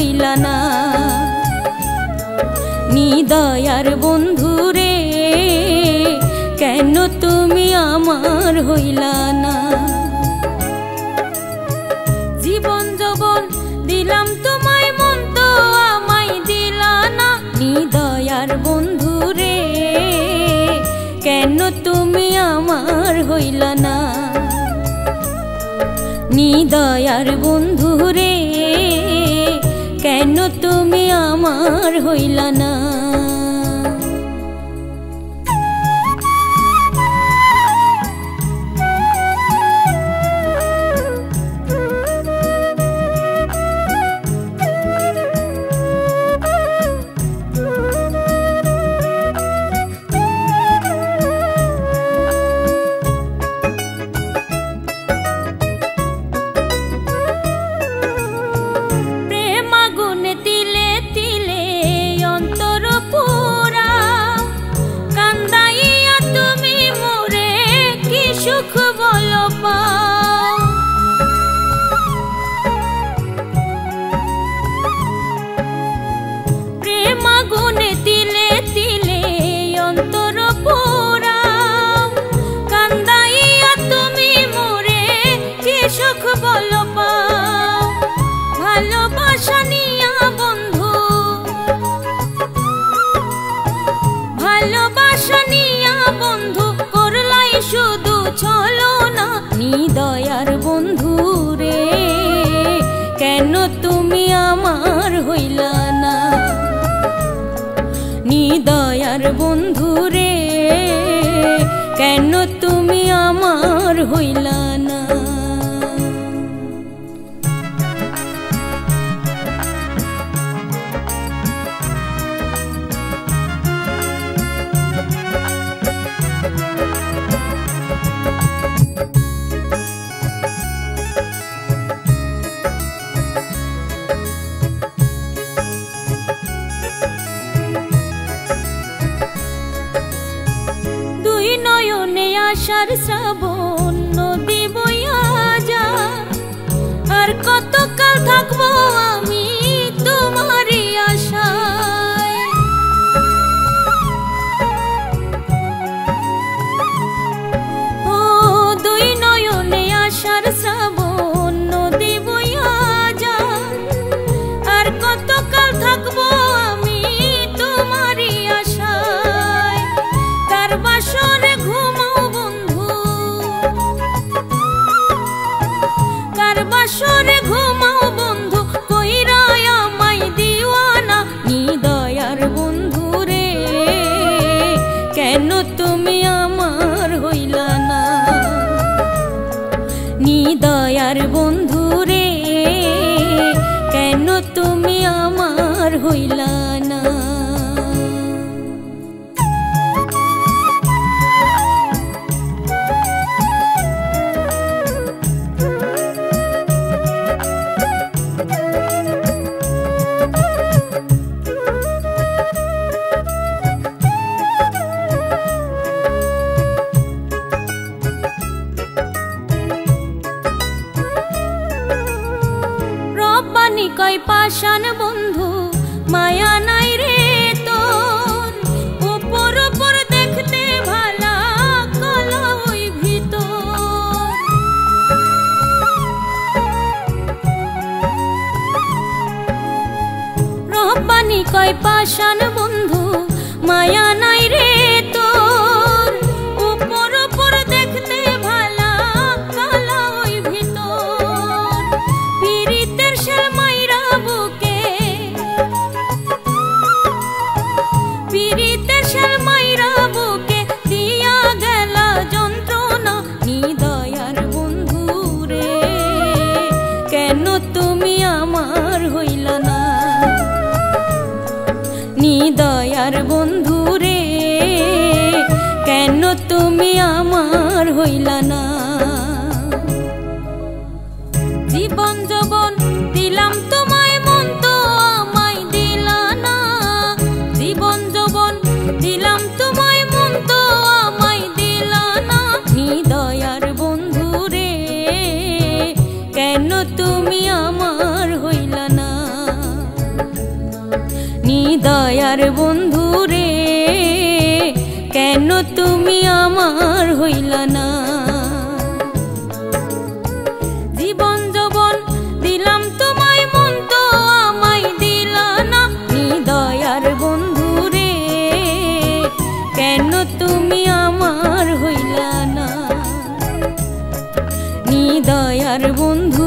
রইল না। নিদয়ার বন্ধু রে কেন তুমি আমার হইলানা জীবন জবন দিলাম তোমায়, মন তো আমায় দিলা না। নিদয়ার বন্ধু রে কেন তুমি আমার হইল না? নিদয়ার বন্ধু রে আমার হইল না। দয়ার বন্ধু রে কেন তুমি আমার হইলা না? আশার শ্রাবণ নদী বইয়া যা আর কত কাল থাকব Yar ওই পাষাণ বন্ধু, মায়া নাই রে তোর। উপর উপর দেখতে ভালা কলা ওই ভিতর। কয় পাষাণ বন্ধু, মায়া 나를 본다. নিদয়ার বন্ধু রে, কেন তুমি আমার হইলা না? জীবন দিলাম আমায় না। নিদয়ার বন্ধু রে, কেন তুমি আমার হইলা না? নিদয়ার বন্ধু